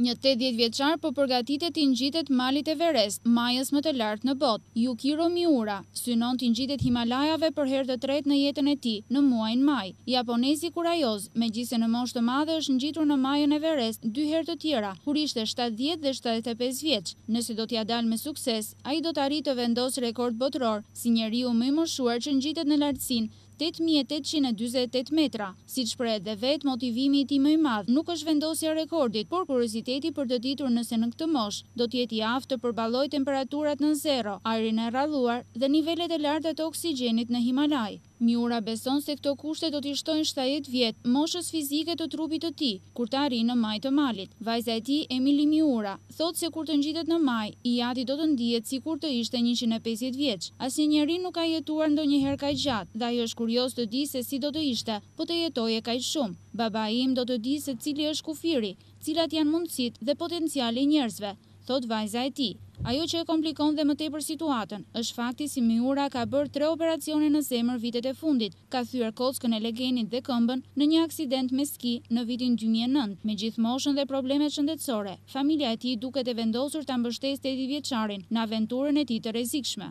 Një tetëdhjetë vjeçar po përgatitet t'i ngjitet Malit Everest, majës më të lartë në botë. Yukiro Miura, synon t'i ngjitet Himalajave për herë të tretë në jetën e tij, në muajin maj. Japonezi kurajoz, megjithëse në moshë të madhe është ngjitur në majën Everest dy herë të tjera, kur ishte shtatëdhjetë dhe shtatëdhjetë e pesë vjeç. Nëse do t'ia dalë me sukses, ai do të arrijë të vendosë rekord botëror si njeriu më i moshuar që ngjitet në lartësinë, tetë mijë e tetëqind e dyzet e tetë metra. Siç shprehet dhe vetë, motivimi i tij më i madh nuk është vendosja e rekordit, por kurioziteti për të ditur nëse në këtë moshë do të jetë i aftë të përballojë temperaturat nën zero, ajrin e rralluar dhe nivelet e larta të oksigjenit në Himalaj. Miura beson se këto kushte do t'i shtojnë shtatëdhjetë vjet moshës fizike të trupit të tij, kur të arrijë në majë të malit. Vajza e tij, Emily Miura, thotë se kur të ngjitet në majë, i ati do të ndihet sikur të ishte njëqind e pesëdhjetë vjeç. Asnjë njeri nuk ka jetuar ndonjëherë kaq gjatë dhe ai është kurioz të dijë se si do të ishte po të jetoje kaq shumë. Babai im do të dijë se cili është kufiri, cilat janë mundësitë dhe potenciali i njerëzve, thotë vajza e tij. Ajo që e komplikon dhe më tepër situatën, është fakti se Miura ka bërë tre operacione në zemër vitet e fundit, ka thyer kockën e legenit dhe këmbën në një aksident me ski në vitin dy mijë e nëntë. Megjithë moshën dhe problemet shëndetësore, familja e tij duket e vendosur ta mbështesë tetëdhjetë vjeçarin në aventurën e tij të rrezikshme.